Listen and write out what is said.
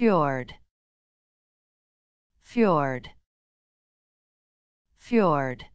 fjord. Fjord. Fjord.